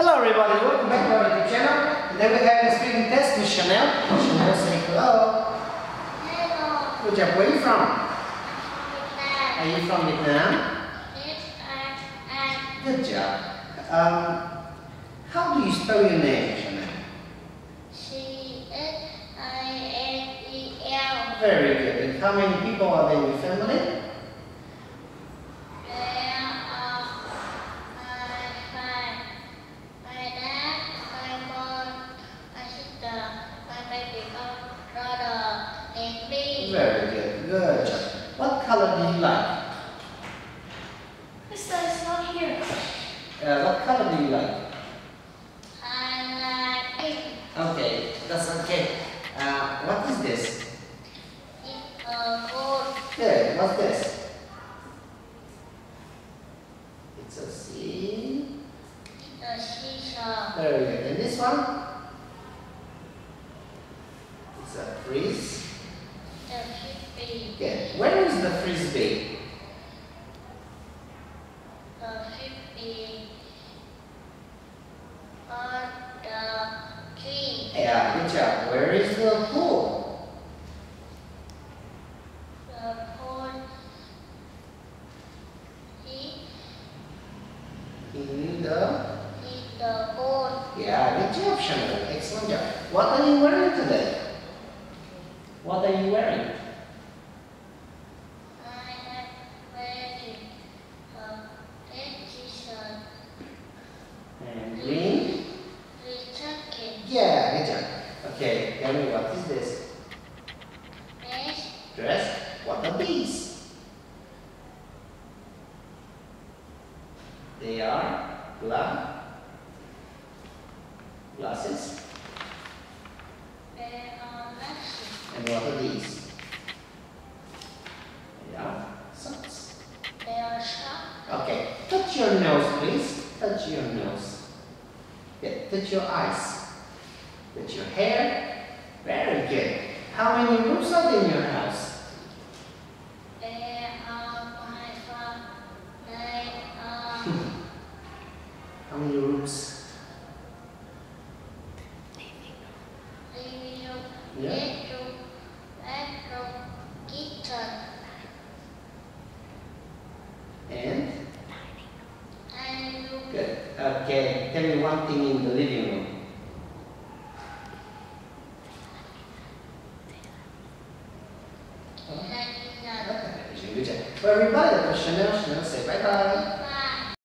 Hello everybody, welcome back to our YouTube channel. Today we have a speaking test with Chanel. Chanel say hello. Hello, Good job. Where are you from? Việt Are you from Vietnam? Yes, I, I, Good job. Um, how do you spell your name, Chanel? C, S, I, N, E, L. Very good. And how many people are there in your family? My baby brother, and me. Very good. Good job. What color do you like? Mister is not here. Uh, what color do you like? I like pink. Okay, that's okay. Uh, what is this? It's a gold. Good. What's this? It's a C. It's a seesaw. Very good. And this one? Freeze. The fifty. Good. Where is the frisbee? The. On the tree. Yeah, good job. Where is the pool? The pole. In the. is the pole. Yeah, good job. Excellent job. What are you wearing today? What are you wearing? I am wearing a red t-shirt And green. jacket. Yeah. Okay, tell me what is this? Dress. Dress. What are these? They are gla glasses. There are glasses. And what are these? They socks. There are socks. Okay, touch your nose, please. Touch your nose. Yeah, touch your eyes. Touch your hair. Very good. How many rooms are in your house? There are my farm. There are How many rooms? living room, Yeah. bedroom, bedroom, kitchen, And? and room. Good. Okay, tell me one thing in the living room. And Okay. For everybody, that was Chanel. Chanel, say bye-bye.